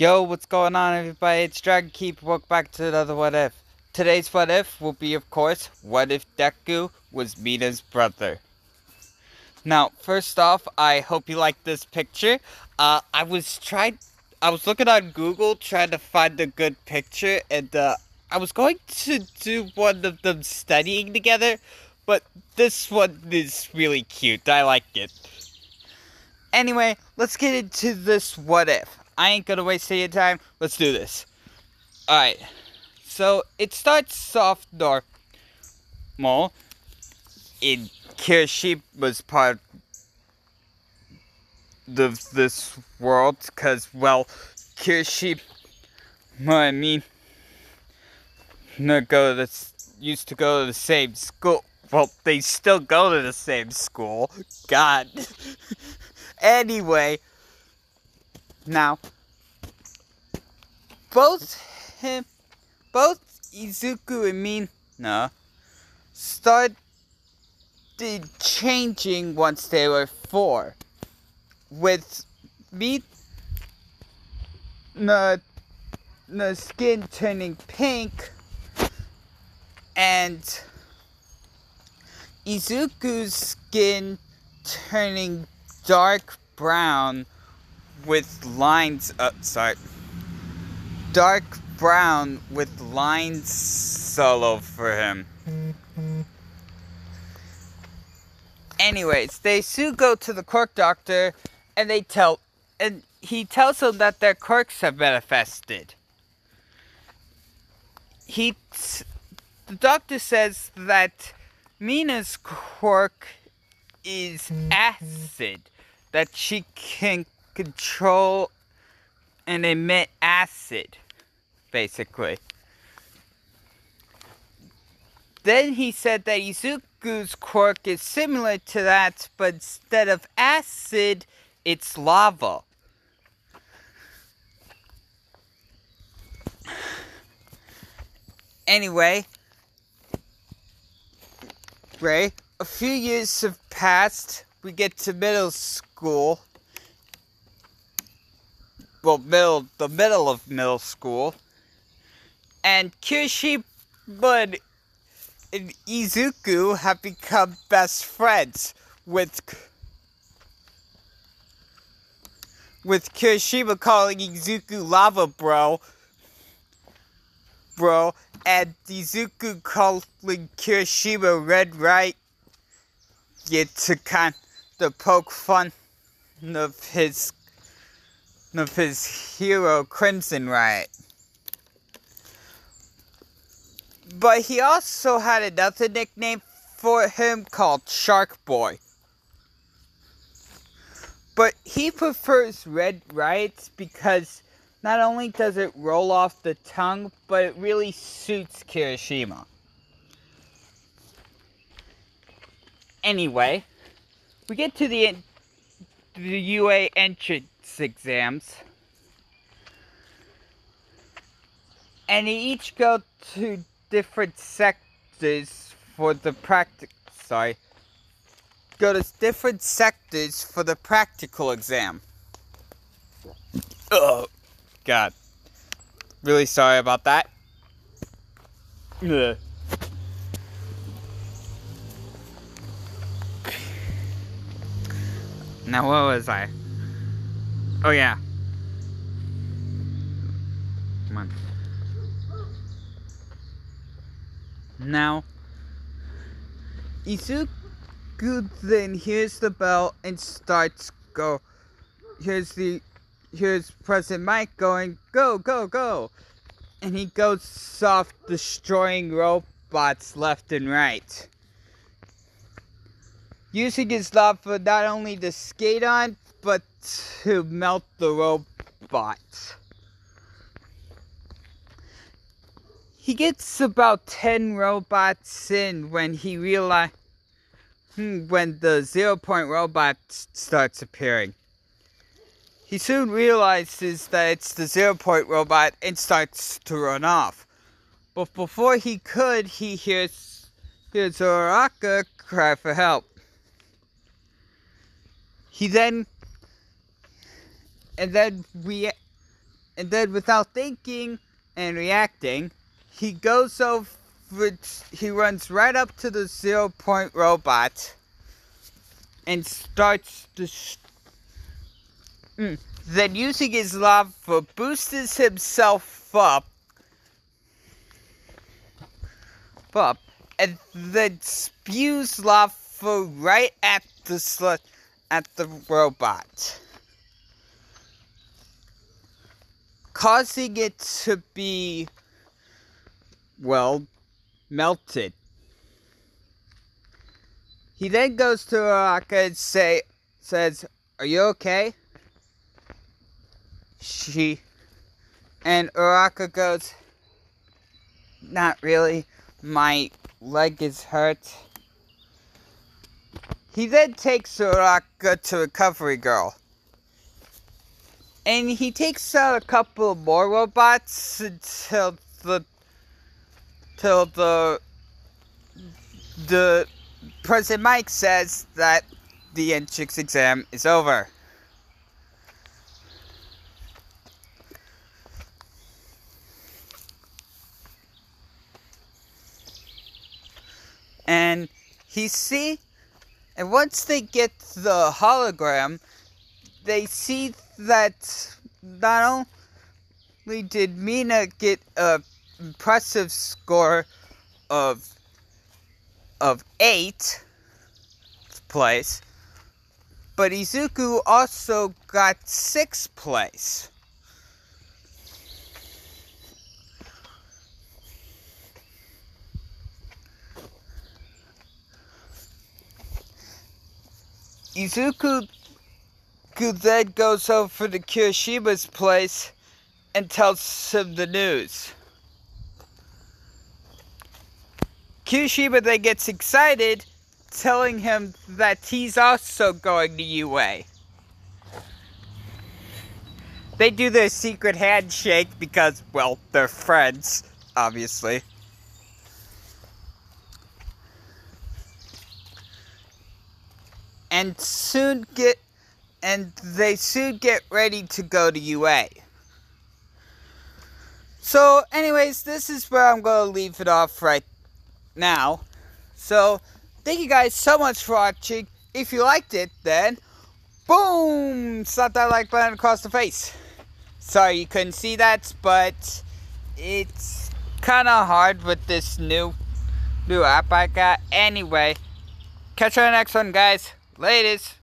Yo, what's going on everybody? It's Dragon Keep. Welcome back to another What If. Today's What If will be, of course, what if Deku was Mina's brother? Now, first off, I hope you like this picture. Uh, I was trying, I was looking on Google trying to find a good picture, and uh, I was going to do one of them studying together, but this one is really cute. I like it. Anyway, let's get into this What If. I ain't gonna waste any time. Let's do this. Alright. So it starts off normal. In was part of this world because, well, Kirishima, I mean, no, go to used to go to the same school. Well, they still go to the same school. God. anyway, now, both him, both Izuku and Mina started changing once they were four. With the skin turning pink, and Izuku's skin turning dark brown with lines, uh, sorry, dark brown with lines solo for him. Anyways, they soon go to the quirk doctor and they tell, and he tells them that their quirks have manifested. He, the doctor says that Mina's quirk is acid, that she can control and emit acid, basically. Then he said that Izuku's quirk is similar to that, but instead of acid, it's lava. Anyway, Ray, a few years have passed. We get to middle school well, middle, the middle of middle school. And Kirishima and Izuku have become best friends with with Kirishima calling Izuku Lava Bro, bro, and Izuku calling Kirishima Red Riot, yet to kind of poke fun of his of his hero Crimson Riot. But he also had another nickname for him called Shark Boy. But he prefers Red Riot because not only does it roll off the tongue, but it really suits Kirishima. Anyway, we get to the, the UA entrance exams. And they each go to different sectors for the practical, sorry, go to different sectors for the practical exam. Oh, God. Really sorry about that. Ugh. Now, what was I? Oh yeah. Come on. Now, Izuku then hears the bell and starts go. Here's the, here's Present Mic going, go, go, go. And he goes off destroying robots left and right. Using his lava not only to skate on, but to melt the robot. He gets about 10 robots in when he realizes hmm, when the zero point robot starts appearing. He soon realizes that it's the zero point robot and starts to run off. But before he could, he hears, hears Uraraka cry for help. He then and then we And then without thinking and reacting, he goes over, he runs right up to the zero point robot and starts to. Mm. Then, using his lava, boosts himself up, up, and then spews lava right at the at the robot, causing it to be well melted. He then goes to Uraka and say, says, Are you okay? She and Uraka goes, Not really. My leg is hurt. He then takes Uraka to Recovery Girl. And he takes out a couple more robots until the till the the Present Mic says that the entrance exam is over. And he see and once they get the hologram, they see that not only did Mina get a impressive score of of eight place, but Izuku also got sixth place. Izuku then goes over to Kirishima's place and tells him the news. Kirishima then gets excited, telling him that he's also going to UA. They do their secret handshake because, well, they're friends, obviously. And soon get and they soon get ready to go to UA. So, anyways, this is where I'm going to leave it off right now. So, thank you guys so much for watching. If you liked it, then boom! Slap that like button across the face. Sorry you couldn't see that, but it's kind of hard with this new new app I got. Anyway, catch you on the next one, guys. Ladies.